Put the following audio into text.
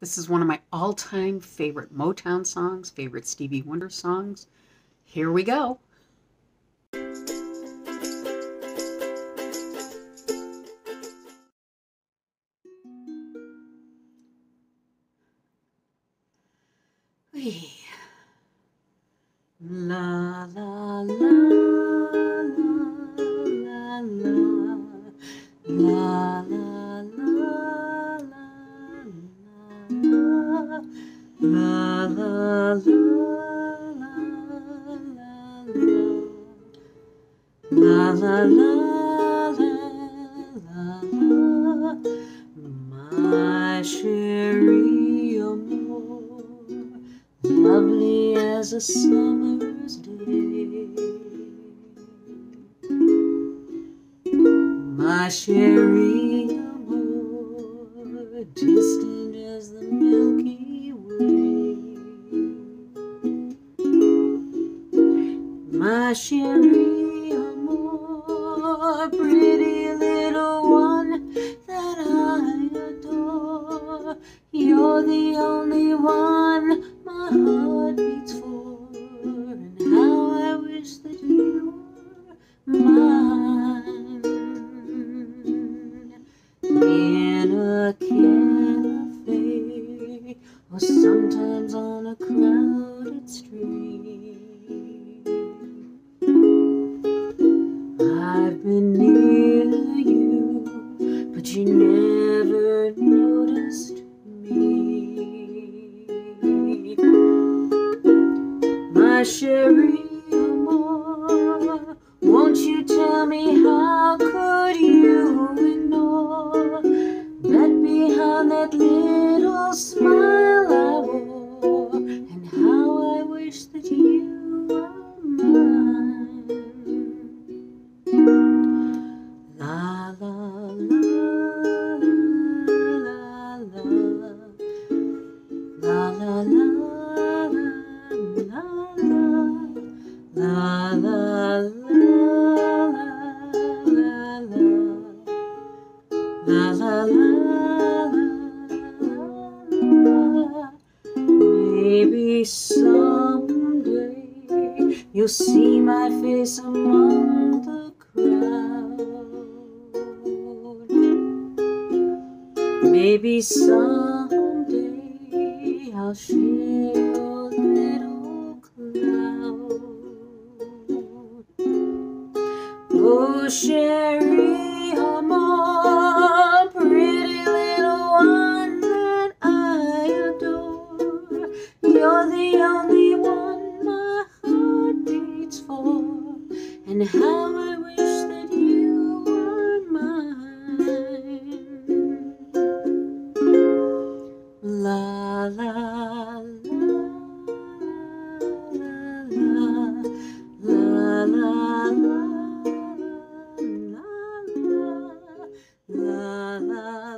This is one of my all time favorite Motown songs, favorite Stevie Wonder songs. Here we go. La la la la la la la la la. my chérie amour lovely as a summer's day my chérie amour distant as the Milky my chérie amour pretty little one that I adore. You're the only one my heart beats for. And how I wish that you were mine. In a cafe or sometimes on near you but you never noticed me. My chérie amour won't you tell me how could you ignore? That behind that little Maybe someday you'll see my face among the crowd. Maybe someday I'll share Oh, chérie, pretty little one that I adore. You're the only one my heart beats for, and how love.